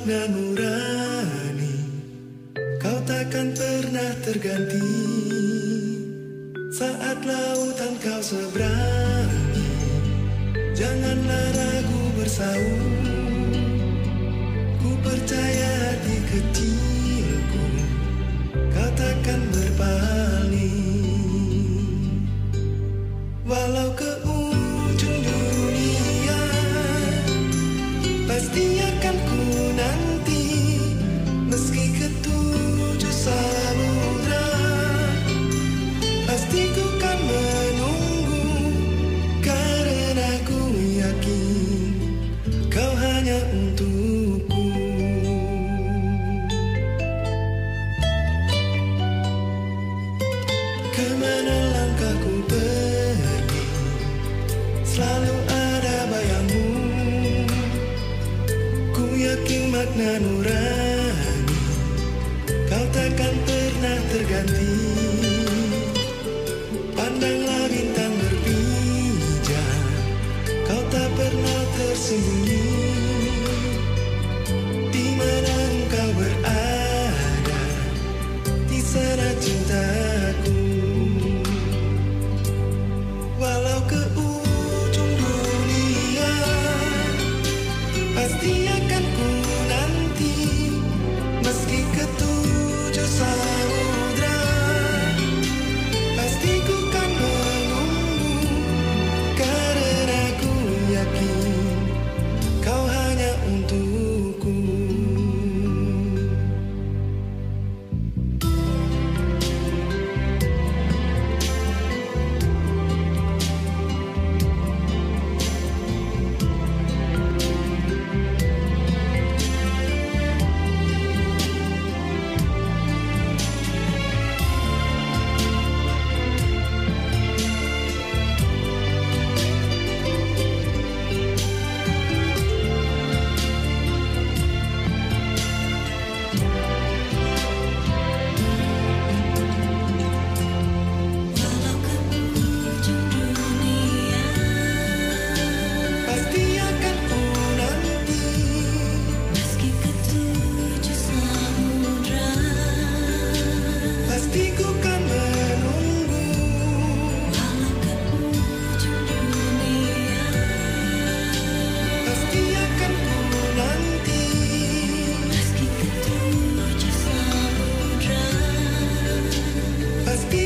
makna nurani Kau takkan pernah terganti. Saat lautan kau seberangi Janganlah ragu bersaung. Ku percaya hati kecilku makna nurani Kau takkan pernah terganti Let's be